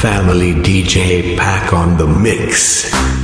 Family DJ Pack on the mix.